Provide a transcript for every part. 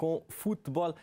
com futebol.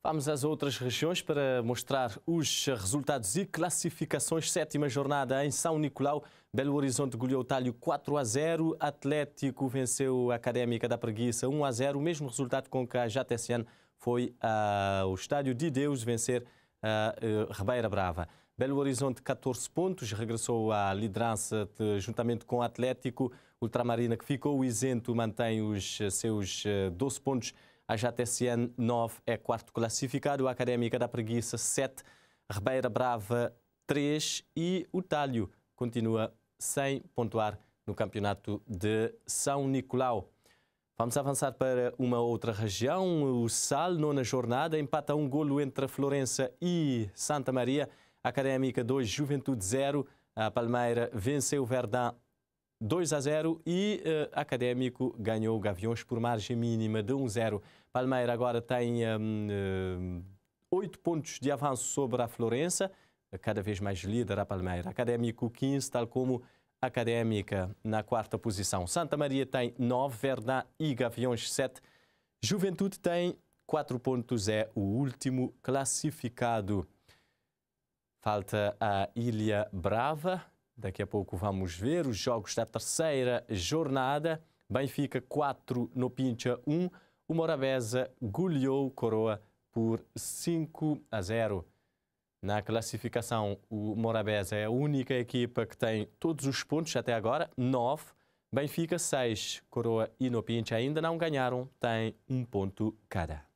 Vamos às outras regiões para mostrar os resultados e classificações. Sétima jornada em São Nicolau. Belo Horizonte goleou Talho 4 a 0. Atlético venceu a Académica da Preguiça 1 a 0. O mesmo resultado com que a JTCN foi ao Estádio de Deus vencer a Ribeira Brava. Belo Horizonte 14 pontos, regressou à liderança de, juntamente com o Atlético. Ultramarina, que ficou isento, mantém os seus 12 pontos. A JSN 9 é quarto classificado. A Académica da Preguiça 7. Ribeira Brava 3. E o Talho continua sem pontuar no campeonato de São Nicolau. Vamos avançar para uma outra região. O Sal, nona jornada, empata um golo entre Florença e Santa Maria. Académica 2, Juventude 0. A Palmeira venceu o Verdão 2 a 0 e uh, Académico ganhou o Gaviões por margem mínima de 1-0. Palmeira agora tem um, uh, 8 pontos de avanço sobre a Florença, cada vez mais líder a Palmeira. Académico 15, tal como Académica na quarta posição. Santa Maria tem 9, Verdão e Gaviões 7. Juventude tem 4 pontos, é o último classificado. Falta a Ilha Brava. Daqui a pouco vamos ver os jogos da terceira jornada. Benfica 4, no Pincha 1. O Morabeza goleou Coroa por 5 a 0. Na classificação, o Morabeza é a única equipa que tem todos os pontos até agora, 9. Benfica 6, Coroa e Pincha ainda não ganharam, tem um ponto cada.